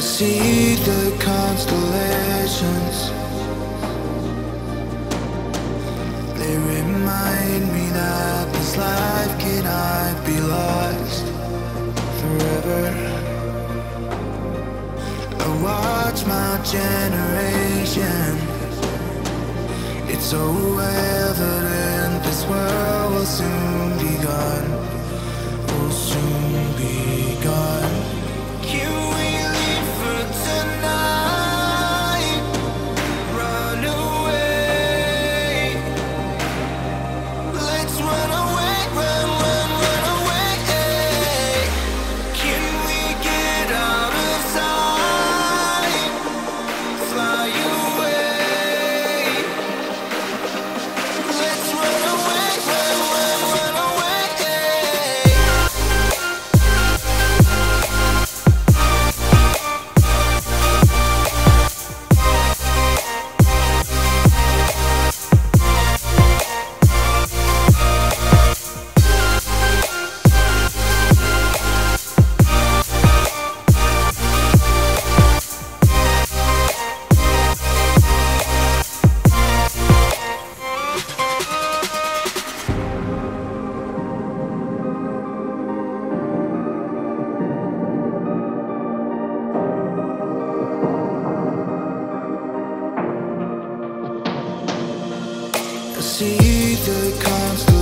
see the constellations. They remind me that this life cannot be lost forever. I watch my generation. It's so evident this world will soon be see the constant